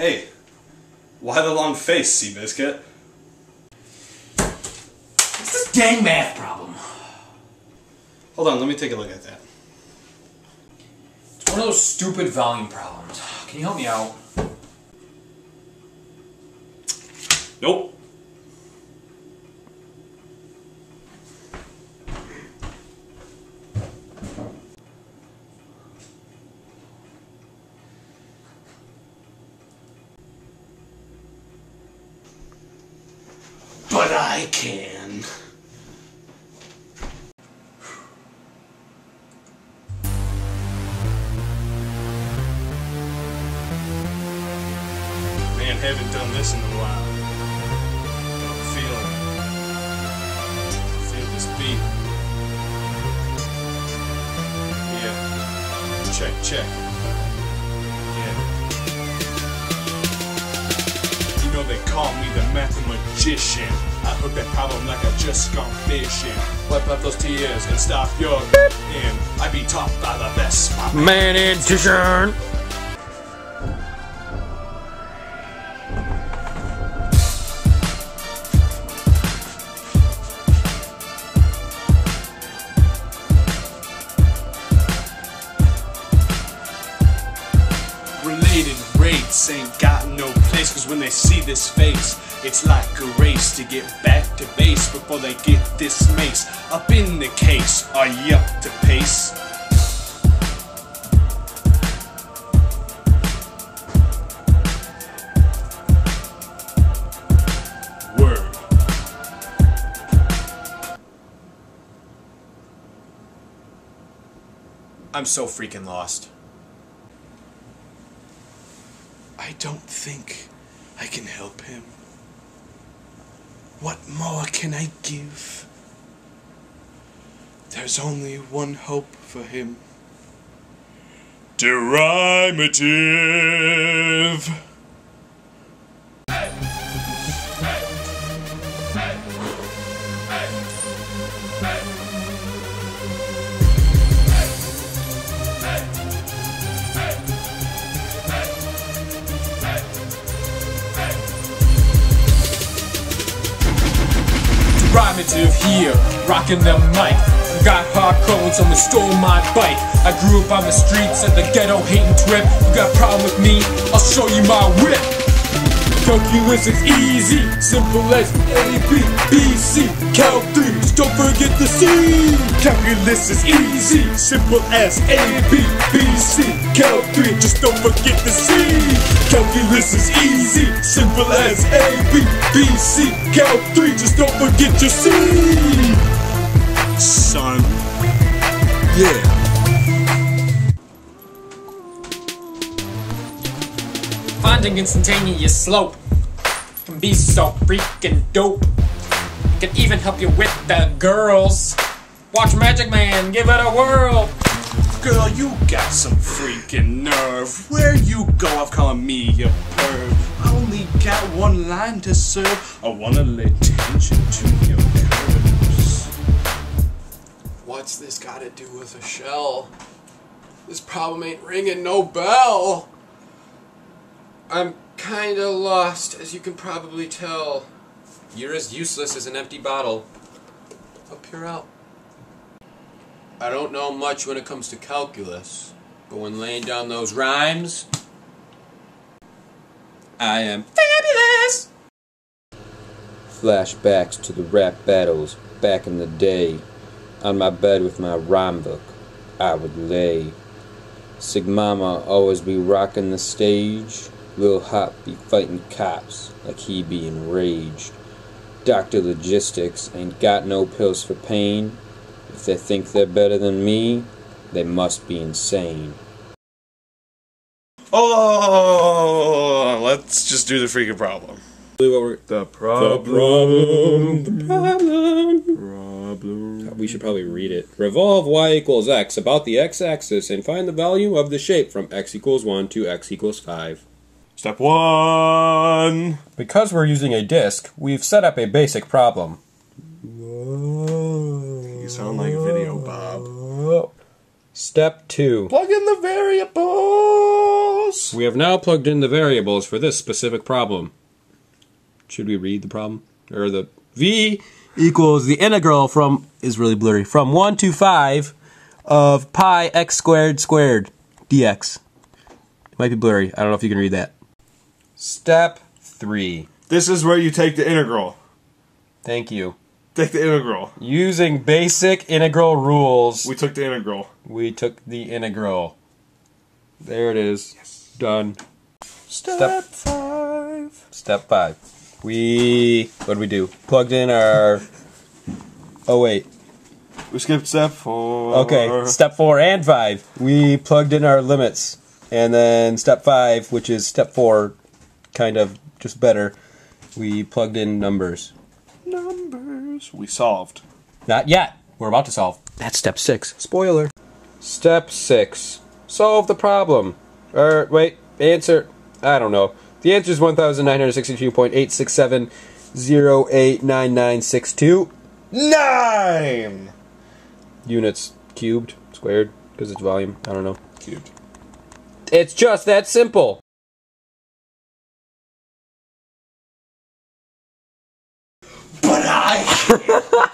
Hey, why the long face, Seabiscuit? It's this dang math problem. Hold on, let me take a look at that. It's one of those stupid volume problems. Can you help me out? Nope. But I can. Man, haven't done this in a while. Feel, feel this beat. Yeah. Check, check. Yeah. You know they call me the Math-a-Magician. I hook that problem like I just gone fishing. Wipe up those tears and stop your and I be taught by the best. Man edition. Related rates ain't got place Cause when they see this face It's like a race to get back to base Before they get this mace Up in the case, are you up to pace? I'm so freaking lost. I don't think I can help him. What more can I give? There's only one hope for him. Derhymeative! Derhymeative here, rocking the mic. Got hardcore when someone stole my bike. I grew up on the streets of the ghetto hating trip. You got a problem with me? I'll show you my whip. Calculus is easy, simple as A, B, B, C. Cal 3, just don't forget the C. Calculus is easy, simple as A, B, B, C. Cal 3, just don't forget the C. Calculus is easy, simple as A, B, B, C. Cal 3, just don't forget your C. Son Yeah. Finding instantaneous slope can be so freaking dope. Can even help you with the girls. Watch Magic Man, give it a whirl. Girl, you got some freaking nerve. Where you go off calling me a perv? I only got one line to serve. I wanna lay attention to your curves. What's this got to do with a shell? This problem ain't ringing no bell. I'm kinda lost, as you can probably tell. You're as useless as an empty bottle. Up here out. I don't know much when it comes to calculus, but when laying down those rhymes, I am fabulous. Flashbacks to the rap battles back in the day. On my bed with my rhyme book, I would lay. Sigmama always be rocking the stage. Lil Hop be fighting cops like he be enraged. Dr. Logistics ain't got no pills for pain. If they think they're better than me, they must be insane. Oh, let's just do the freaking problem. The problem. The problem. Problem. We should probably read it. Revolve y equals x about the x-axis and find the value of the shape from x equals 1 to x equals 5. Step one. Because we're using a disk, we've set up a basic problem. You sound like video, Bob. Step 2. Plug in the variables. We have now plugged in the variables for this specific problem. Should we read the problem? Or the V equals the integral from is really blurry from 1 to 5 of pi x squared squared dx. It might be blurry. I don't know if you can read that. Step 3. This is where you take the integral. Thank you. Take the integral. Using basic integral rules, We took the integral. we took the integral. There it is. Done. Step five. Step five. We what did we do? Plugged in our. Oh wait. We skipped step four. Okay. Step four and five. We plugged in our limits, and then step five, which is step four, kind of just better. We plugged in numbers. Numbers. We solved. Not yet. We're about to solve. That's step six. Spoiler. Step six. Solve the problem. Or wait, answer. I don't know. The answer is one thousand nine hundred sixty-two point eight six seven zero eight nine nine six two Nine. units cubed, squared, because it's volume. I don't know. Cubed. It's just that simple. But I.